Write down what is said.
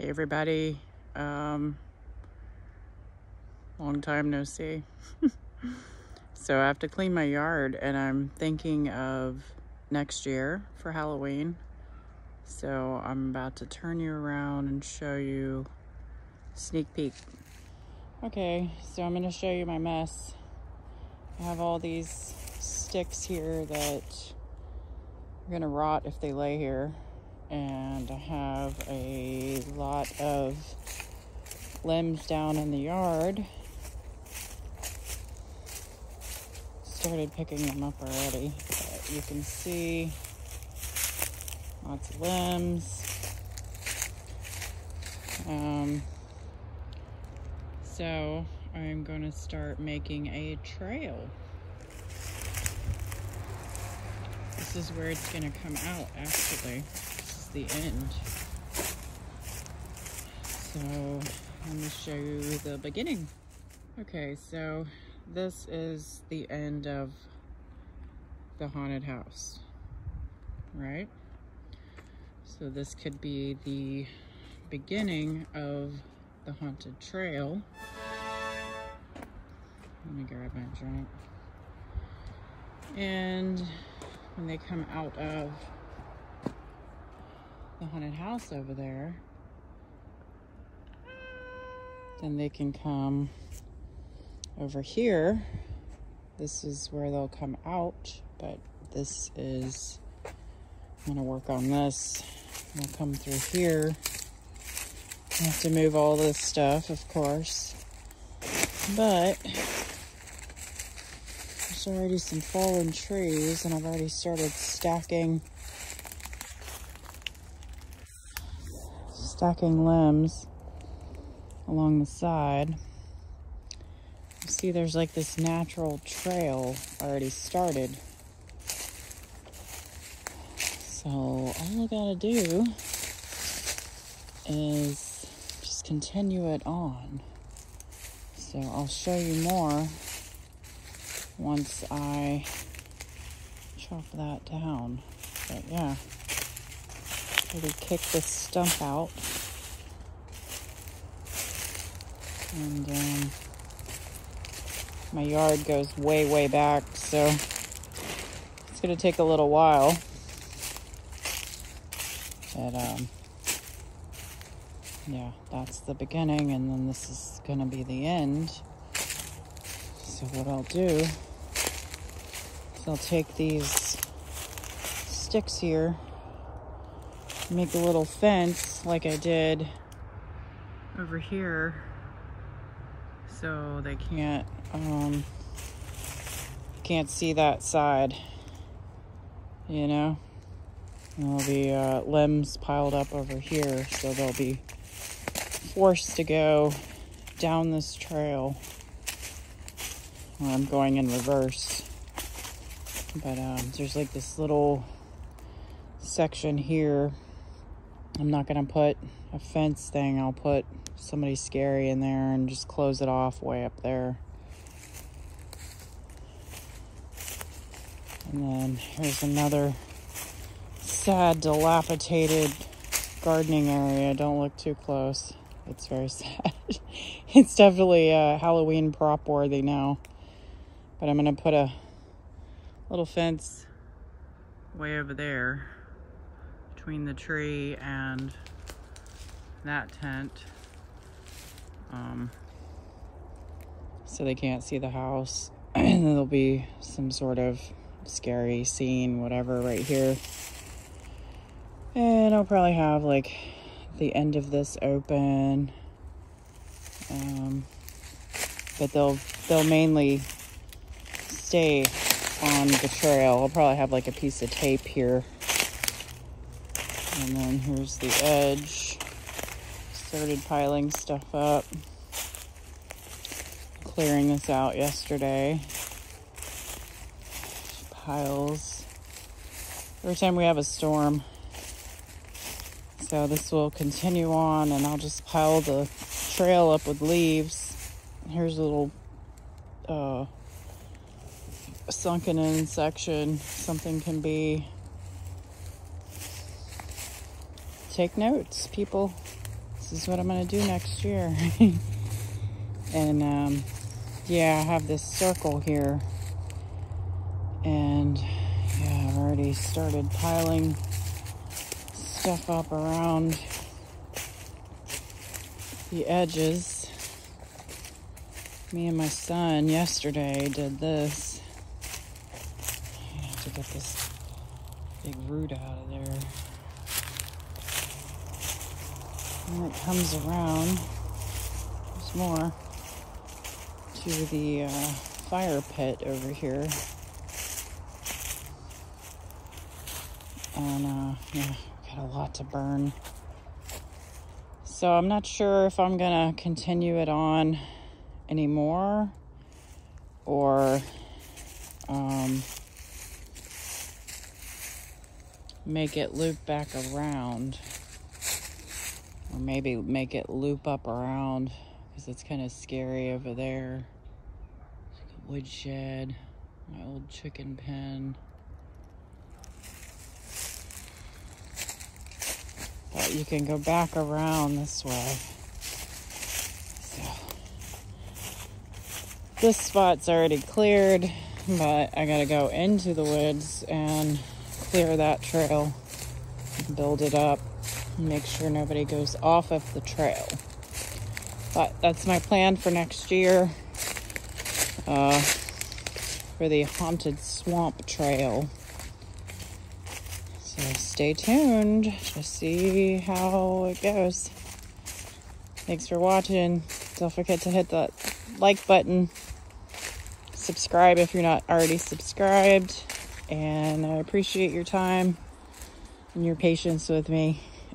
Hey everybody, um, long time no see. so I have to clean my yard and I'm thinking of next year for Halloween. So I'm about to turn you around and show you sneak peek. Okay, so I'm gonna show you my mess. I have all these sticks here that are gonna rot if they lay here and I have a lot of limbs down in the yard. Started picking them up already, but you can see lots of limbs. Um, so I'm going to start making a trail. This is where it's going to come out actually the end. So let me show you the beginning. Okay, so this is the end of the haunted house, right? So this could be the beginning of the haunted trail. Let me grab my drink. And when they come out of the haunted house over there, then they can come over here. This is where they'll come out, but this is, I'm gonna work on this. We'll come through here. I have to move all this stuff, of course. But there's already some fallen trees and I've already started stacking stacking limbs along the side. You see there's like this natural trail already started. So all I gotta do is just continue it on. So I'll show you more once I chop that down. But yeah, really kick this stump out. And um, my yard goes way, way back, so it's going to take a little while. But um, yeah, that's the beginning, and then this is going to be the end. So what I'll do is I'll take these sticks here, make a little fence like I did over here so they can't um, can't see that side you know? There'll be uh, limbs piled up over here so they'll be forced to go down this trail. I'm going in reverse. But um, there's like this little section here I'm not gonna put a fence thing I'll put somebody scary in there and just close it off way up there. And then here's another sad, dilapidated gardening area. Don't look too close. It's very sad. it's definitely a Halloween prop worthy now. But I'm going to put a little fence way over there between the tree and that tent um, so they can't see the house. and there'll be some sort of scary scene, whatever, right here. And I'll probably have like the end of this open. Um, but they'll they'll mainly stay on the trail. I'll probably have like a piece of tape here. And then here's the edge started piling stuff up. Clearing this out yesterday. Piles. Every time we have a storm. So this will continue on and I'll just pile the trail up with leaves. Here's a little uh, sunken in section. Something can be. Take notes, people this is what I'm gonna do next year. and um, yeah, I have this circle here, and yeah, I've already started piling stuff up around the edges. Me and my son yesterday did this. I have to get this big root out of there. And it comes around, there's more, to the uh, fire pit over here. And uh, yeah, got a lot to burn. So I'm not sure if I'm gonna continue it on anymore or um, make it loop back around or maybe make it loop up around because it's kind of scary over there. Like a woodshed, my old chicken pen. But you can go back around this way. So this spot's already cleared, but I gotta go into the woods and clear that trail, build it up, make sure nobody goes off of the trail. But that's my plan for next year uh, for the Haunted Swamp Trail. So stay tuned to see how it goes. Thanks for watching. Don't forget to hit that like button. Subscribe if you're not already subscribed. And I appreciate your time and your patience with me.